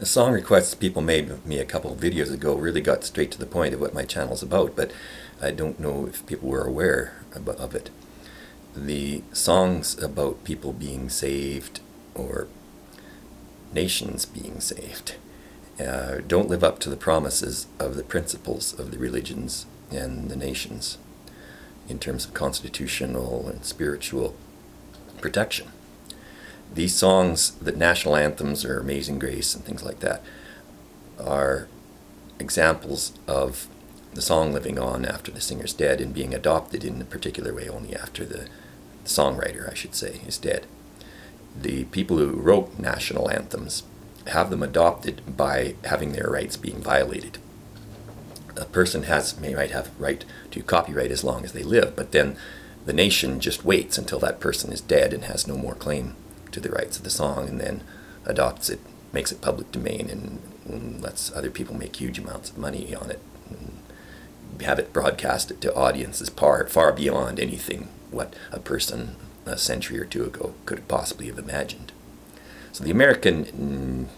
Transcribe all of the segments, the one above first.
The song requests people made me a couple of videos ago really got straight to the point of what my channel is about, but I don't know if people were aware of it. The songs about people being saved or nations being saved uh, don't live up to the promises of the principles of the religions and the nations in terms of constitutional and spiritual protection these songs, the national anthems or Amazing Grace and things like that, are examples of the song living on after the singer's dead and being adopted in a particular way only after the, songwriter, I should say, is dead. The people who wrote national anthems have them adopted by having their rights being violated. A person has may might have right to copyright as long as they live, but then the nation just waits until that person is dead and has no more claim to the rights of the song and then adopts it, makes it public domain, and, and lets other people make huge amounts of money on it. and have it broadcasted to audiences far, far beyond anything what a person a century or two ago could possibly have imagined. So the American,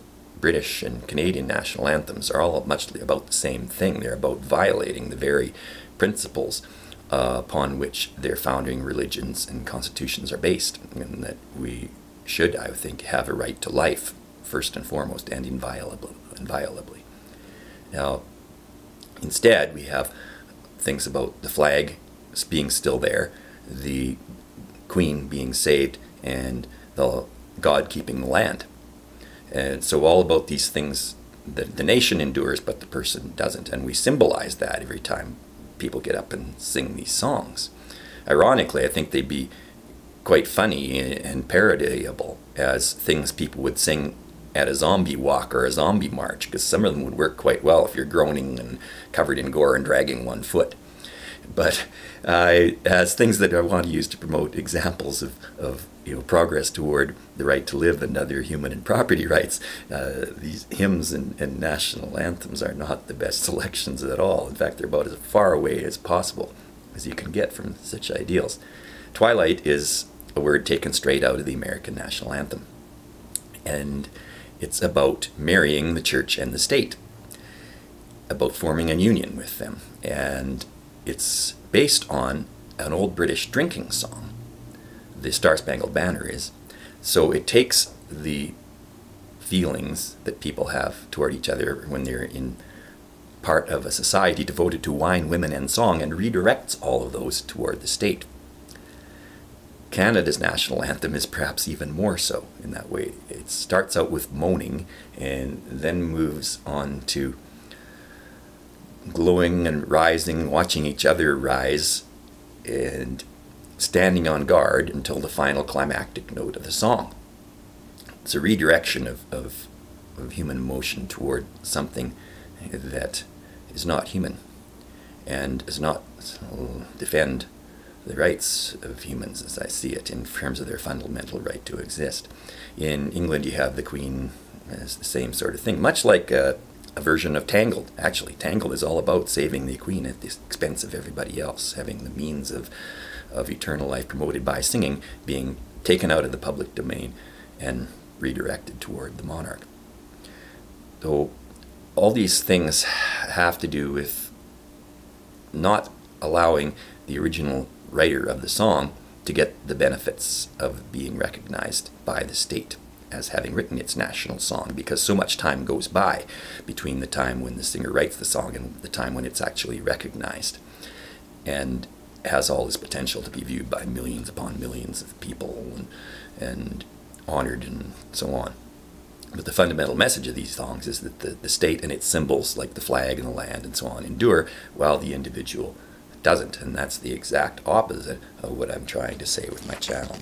British, and Canadian national anthems are all much about the same thing. They're about violating the very principles uh, upon which their founding religions and constitutions are based, and that we should, I think, have a right to life, first and foremost, and inviolably. inviolably. Now, instead, we have things about the flag being still there, the queen being saved, and the God keeping the land. And so, all about these things the, the nation endures, but the person doesn't. And we symbolize that every time people get up and sing these songs. Ironically, I think they'd be quite funny and parodiable as things people would sing at a zombie walk or a zombie march, because some of them would work quite well if you're groaning and covered in gore and dragging one foot. But uh, as things that I want to use to promote examples of, of you know progress toward the right to live and other human and property rights, uh, these hymns and, and national anthems are not the best selections at all. In fact, they're about as far away as possible as you can get from such ideals. Twilight is a word taken straight out of the American national anthem. And it's about marrying the church and the state, about forming a union with them. And it's based on an old British drinking song. The Star Spangled Banner is. So it takes the feelings that people have toward each other when they're in part of a society devoted to wine, women, and song and redirects all of those toward the state. Canada's national anthem is perhaps even more so in that way. It starts out with moaning and then moves on to glowing and rising, watching each other rise, and standing on guard until the final climactic note of the song. It's a redirection of, of, of human emotion toward something that is not human and does not uh, defend the rights of humans as I see it in terms of their fundamental right to exist. In England, you have the Queen as the same sort of thing, much like a, a, version of Tangled. Actually, Tangled is all about saving the Queen at the expense of everybody else, having the means of, of eternal life promoted by singing being taken out of the public domain and redirected toward the monarch. So, all these things have to do with not allowing the original writer of the song to get the benefits of being recognized by the state as having written its national song because so much time goes by between the time when the singer writes the song and the time when it's actually recognized and has all this potential to be viewed by millions upon millions of people and, and honored and so on. But the fundamental message of these songs is that the, the state and its symbols, like the flag and the land and so on, endure while the individual doesn't. And that's the exact opposite of what I'm trying to say with my channel.